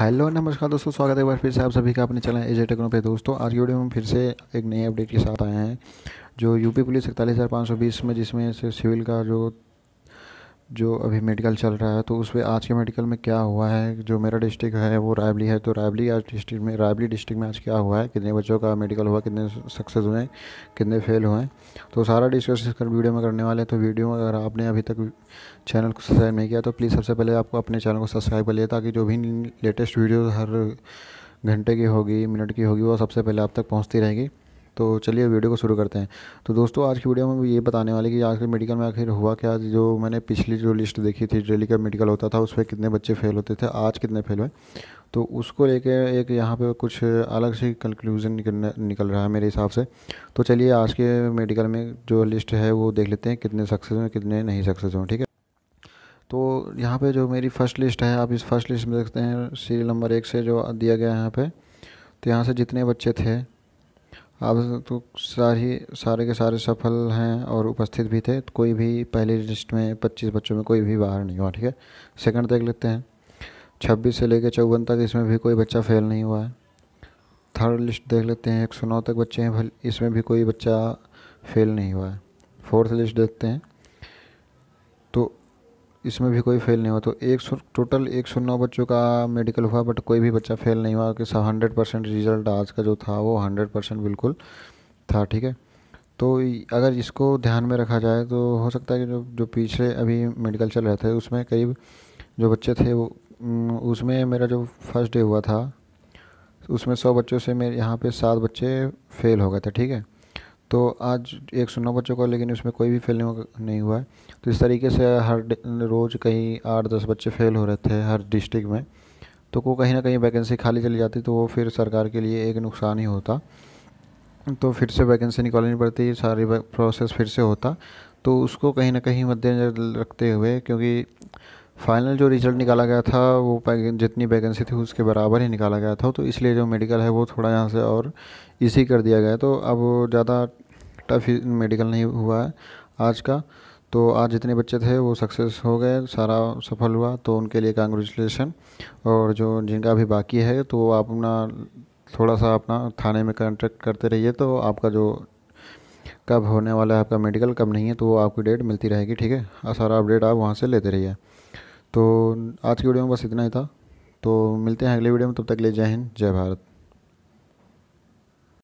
Hello, नमस्कार दोस्तों, स्वागत है एक बार फिर से आप सभी का अपने चैनल एजे टेक्नो पे। दोस्तों, आज की वीडियो में फिर से एक नए अपडेट के साथ आए हैं, जो यूपी पुलिस इकतालीस हज़ार पाँच सौ बीस में, जिसमें से सिविल का जो जो अभी मेडिकल चल रहा है तो उस पर आज के मेडिकल में क्या हुआ है? जो मेरा डिस्ट्रिक्ट है, वो रायबली है तो रायबली आज डिस्ट्रिक्ट में, रायबली डिस्ट्रिक्ट में आज क्या हुआ है? कितने बच्चों का मेडिकल हुआ, कितने सक्सेस हुए, कितने फेल हुए? तो सारा डिस्कस कर वीडियो में करने वाले हैं। तो वीडियो में अगर आपने अभी तक चैनल को सब्सक्राइब नहीं किया तो प्लीज़ सबसे पहले आपको अपने चैनल को सब्सक्राइब कर लिया, ताकि जो भी लेटेस्ट वीडियो हर घंटे की होगी मिनट की होगी, वो सबसे पहले आप तक पहुँचती रहेगी। तो चलिए वीडियो को शुरू करते हैं। तो दोस्तों, आज की वीडियो में ये बताने वाले कि आज के मेडिकल में आखिर हुआ क्या? जो मैंने पिछली जो लिस्ट देखी थी डेली का मेडिकल होता था उस पर कितने बच्चे फेल होते थे, आज कितने फेल हुए तो उसको लेके एक यहाँ पे कुछ अलग से कंक्लूजन निकल रहा है मेरे हिसाब से। तो चलिए आज के मेडिकल में जो लिस्ट है, वो देख लेते हैं कितने सक्सेस हुए, कितने नहीं सक्सेस हुए, ठीक है? तो यहाँ पे जो मेरी फ़र्स्ट लिस्ट है, आप इस फ़र्स्ट लिस्ट में देखते हैं सीरियल नंबर एक से जो दिया गया है यहाँ पे। तो यहाँ से जितने बच्चे थे अब तो सारी, सारे के सारे सफल हैं और उपस्थित भी थे तो कोई भी पहली लिस्ट में पच्चीस बच्चों में कोई भी बाहर नहीं हुआ, ठीक है? सेकंड देख लेते हैं। छब्बीस से लेकर चौवन तक इसमें भी कोई बच्चा फेल नहीं हुआ है। थर्ड लिस्ट देख लेते हैं, एक सौ नौ तक बच्चे हैं इसमें भी कोई बच्चा फेल नहीं हुआ है। फोर्थ लिस्ट देखते हैं। तो इसमें भी कोई फेल नहीं हुआ। तो एक सौ टोटल एक सौ नौ बच्चों का मेडिकल हुआ बट कोई भी बच्चा फेल नहीं हुआ कि सब हंड्रेड परसेंट रिज़ल्ट आज का जो था, वो हंड्रेड परसेंट बिल्कुल था, ठीक है? तो अगर इसको ध्यान में रखा जाए तो हो सकता है कि जो जो पीछे अभी मेडिकल चल रहे थे, उसमें करीब जो बच्चे थे, वो उसमें मेरा जो फ़र्स्ट डे हुआ था, उसमें सौ बच्चों से मेरे, यहाँ पे सात बच्चे फेल हो गए थे, ठीक है? तो आज एक सौ नौ बच्चों का लेकिन उसमें कोई भी फेल नहीं, हुआ है। तो इस तरीके से हर रोज़ कहीं आठ दस बच्चे फेल हो रहे थे हर डिस्ट्रिक्ट में। तो को कहीं ना कहीं वैकेंसी खाली चली जाती तो वो फिर सरकार के लिए एक नुकसान ही होता। तो फिर से वैकेंसी निकालनी पड़ती सारी प्रोसेस फिर से होता। तो उसको कहीं ना कहीं मद्देनजर रखते हुए क्योंकि फाइनल जो रिज़ल्ट निकाला गया था वो जितनी वैकेंसी थी उसके बराबर ही निकाला गया था। तो इसलिए जो मेडिकल है वो थोड़ा यहाँ से और इसी कर दिया गया तो अब ज़्यादा टफ मेडिकल नहीं हुआ है आज का। तो आज जितने बच्चे थे वो सक्सेस हो गए, सारा सफल हुआ। तो उनके लिए कांग्रेचुलेसन और जो जिनका अभी बाकी है तो आप अपना थोड़ा सा अपना थाने में कॉन्टेक्ट करते रहिए। तो आपका जो कब होने वाला है, आपका मेडिकल कब नहीं है तो वो आपकी डेट मिलती रहेगी, ठीक है? और सारा अपडेट आप वहाँ से लेते रहिए। तो आज की वीडियो में बस इतना ही था। तो मिलते हैं अगले वीडियो में। तब तक ले जय हिंद, जय भारत।